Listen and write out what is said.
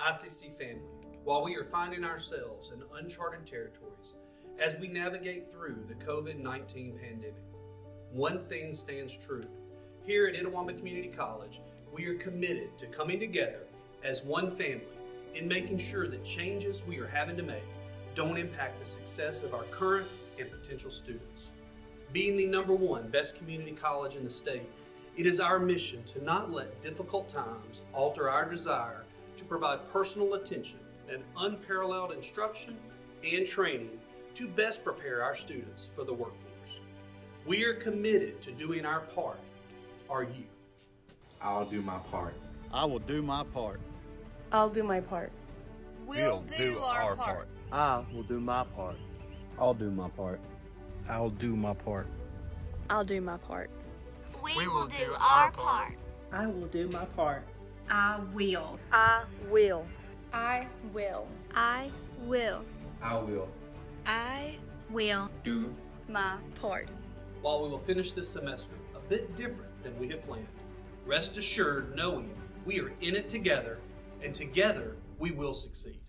ICC family, while we are finding ourselves in uncharted territories as we navigate through the COVID 19 pandemic, one thing stands true. Here at Itawamba Community College, we are committed to coming together as one family in making sure that changes we are having to make don't impact the success of our current and potential students. Being the number one best community college in the state, it is our mission to not let difficult times alter our desire to provide personal attention and unparalleled instruction and training to best prepare our students for the workforce. We are committed to doing our part. Are you? I'll do my part. I will do my part. I'll do my part. We'll, do, our, part. I will do my part. I'll do my part. I'll do my part. I'll do my part. We, will do our part. I will do my part. I will. I will. I will. I will. I will. I will Do my part. While we will finish this semester a bit different than we had planned, rest assured knowing we are in it together and together we will succeed.